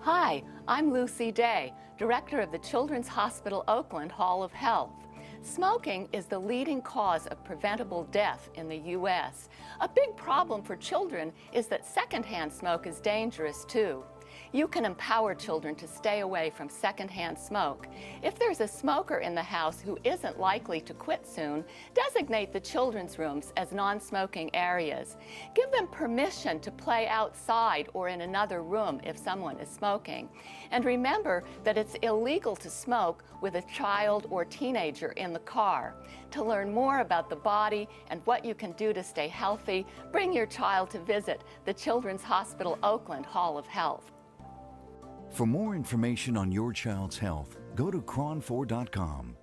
Hi, I'm Lucy Day, Director of the Children's Hospital Oakland Hall of Health. Smoking is the leading cause of preventable death in the U.S. A big problem for children is that secondhand smoke is dangerous too. You can empower children to stay away from secondhand smoke. If there's a smoker in the house who isn't likely to quit soon, designate the children's rooms as non-smoking areas. Give them permission to play outside or in another room if someone is smoking. And remember that it's illegal to smoke with a child or teenager in the car. To learn more about the body and what you can do to stay healthy, bring your child to visit the Children's Hospital Oakland Hall of Health. For more information on your child's health, go to kron4.com